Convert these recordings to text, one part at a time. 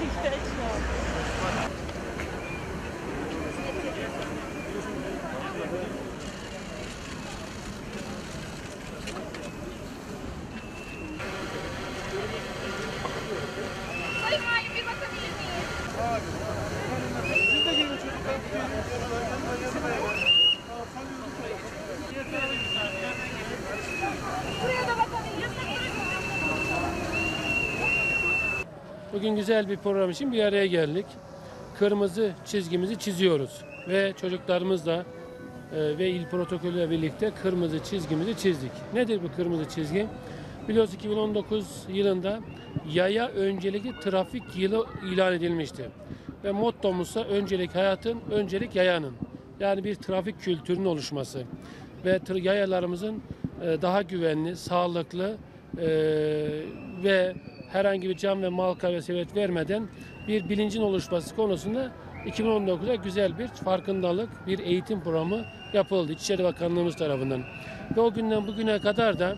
Oi, mãe, me gosta de mim. Bugün güzel bir program için bir araya geldik. Kırmızı çizgimizi çiziyoruz ve çocuklarımızla e, ve il protokolüyle birlikte kırmızı çizgimizi çizdik. Nedir bu kırmızı çizgi? Biliyoruz 2019 yılında yaya öncelikli trafik yılı ilan edilmişti. Ve mottomuzsa öncelik hayatın, öncelik yayanın. Yani bir trafik kültürünün oluşması ve yayalarımızın e, daha güvenli, sağlıklı e, ve herhangi bir can ve mal kaybı vermeden bir bilincin oluşması konusunda 2019'da güzel bir farkındalık, bir eğitim programı yapıldı İçişleri Bakanlığımız tarafından. Ve o günden bugüne kadar da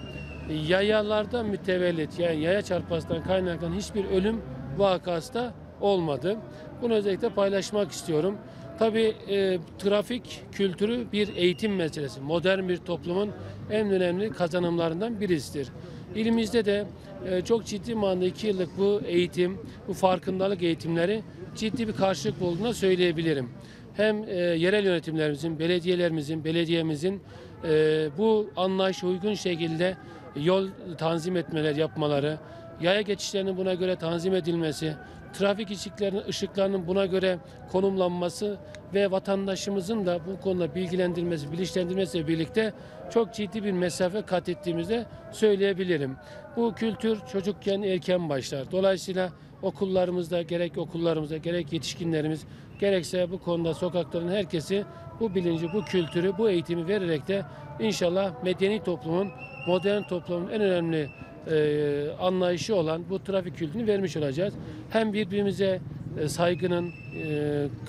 yayalarda mütevellit yani yaya çarpmasından kaynaklanan hiçbir ölüm vakası da olmadı. Bunu özellikle paylaşmak istiyorum. Tabii e, trafik kültürü bir eğitim meselesi. Modern bir toplumun en önemli kazanımlarından birisidir. İlimizde de e, çok ciddi manada iki yıllık bu eğitim, bu farkındalık eğitimleri ciddi bir karşılık bulduğunu söyleyebilirim. Hem e, yerel yönetimlerimizin, belediyelerimizin, belediyemizin e, bu anlayışa uygun şekilde yol tanzim etmeler yapmaları, yaya geçişlerinin buna göre tanzim edilmesi, trafik ışıklarının, ışıklarının buna göre konumlanması ve vatandaşımızın da bu konuda bilgilendirilmesi, bilinçlendirilmesiyle birlikte çok ciddi bir mesafe kat ettiğimizde söyleyebilirim. Bu kültür çocukken erken başlar. Dolayısıyla okullarımızda gerek okullarımızda gerek yetişkinlerimiz gerekse bu konuda sokakların herkesi bu bilinci, bu kültürü, bu eğitimi vererek de inşallah medeni toplumun, modern toplumun en önemli e, anlayışı olan bu trafik kültürünü vermiş olacağız. Hem birbirimize e, saygının e,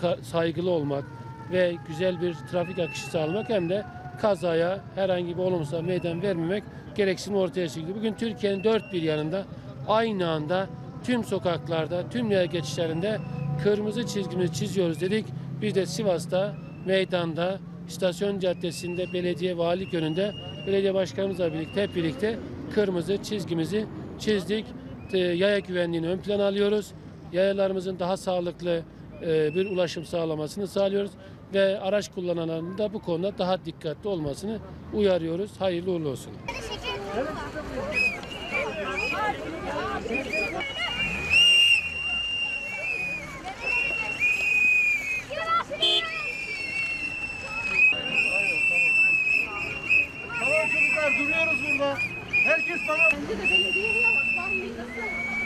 ka- saygılı olmak ve güzel bir trafik akışı sağlamak hem de kazaya herhangi bir olumsuz meydan vermemek gereksinim ortaya çıktı. Bugün Türkiye'nin dört bir yanında aynı anda tüm sokaklarda, tüm yaya geçişlerinde kırmızı çizgimizi çiziyoruz dedik. Biz de Sivas'ta, meydanda, istasyon caddesinde, belediye valilik önünde belediye başkanımızla birlikte hep birlikte kırmızı çizgimizi çizdik. Yaya güvenliğini ön plana alıyoruz. Yayalarımızın daha sağlıklı e, bir ulaşım sağlamasını sağlıyoruz ve araç kullananların da bu konuda daha dikkatli olmasını uyarıyoruz. Hayırlı uğurlu olsun. Tamam çocuklar duruyoruz burada. Herkes bana... Bence de belediye ya. Vallahi nasıl?